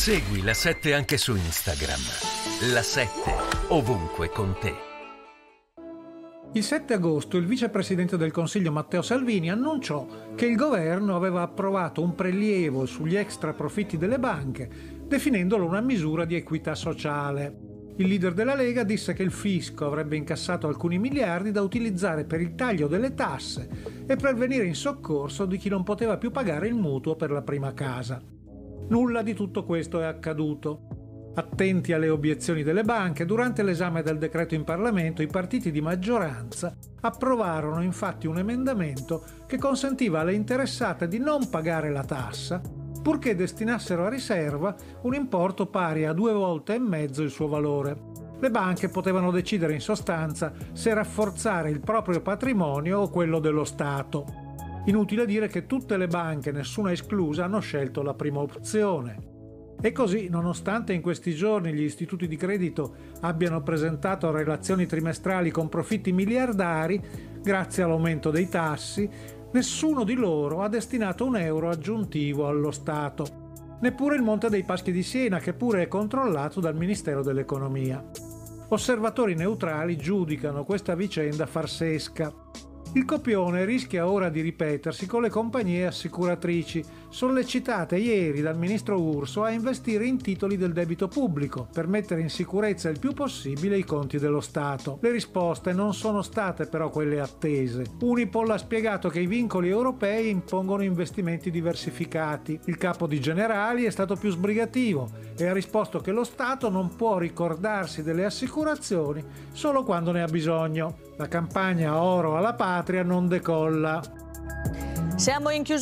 Segui la 7 anche su Instagram. La 7 ovunque con te. Il 7 agosto il vicepresidente del Consiglio Matteo Salvini annunciò che il governo aveva approvato un prelievo sugli extra profitti delle banche, definendolo una misura di equità sociale. Il leader della Lega disse che il fisco avrebbe incassato alcuni miliardi da utilizzare per il taglio delle tasse e per venire in soccorso di chi non poteva più pagare il mutuo per la prima casa. Nulla di tutto questo è accaduto. Attenti alle obiezioni delle banche, durante l'esame del decreto in Parlamento i partiti di maggioranza approvarono infatti un emendamento che consentiva alle interessate di non pagare la tassa, purché destinassero a riserva un importo pari a due volte e mezzo il suo valore. Le banche potevano decidere in sostanza se rafforzare il proprio patrimonio o quello dello Stato. Inutile dire che tutte le banche, nessuna esclusa, hanno scelto la prima opzione. E così, nonostante in questi giorni gli istituti di credito abbiano presentato relazioni trimestrali con profitti miliardari, grazie all'aumento dei tassi, nessuno di loro ha destinato un euro aggiuntivo allo Stato. Neppure il Monte dei Paschi di Siena, che pure è controllato dal Ministero dell'Economia. Osservatori neutrali giudicano questa vicenda farsesca. Il copione rischia ora di ripetersi con le compagnie assicuratrici, sollecitate ieri dal ministro Urso a investire in titoli del debito pubblico per mettere in sicurezza il più possibile i conti dello Stato. Le risposte non sono state però quelle attese. Unipol ha spiegato che i vincoli europei impongono investimenti diversificati. Il capo di Generali è stato più sbrigativo e ha risposto che lo Stato non può ricordarsi delle assicurazioni solo quando ne ha bisogno. La campagna Oro alla patria non decolla. Siamo in chiusura.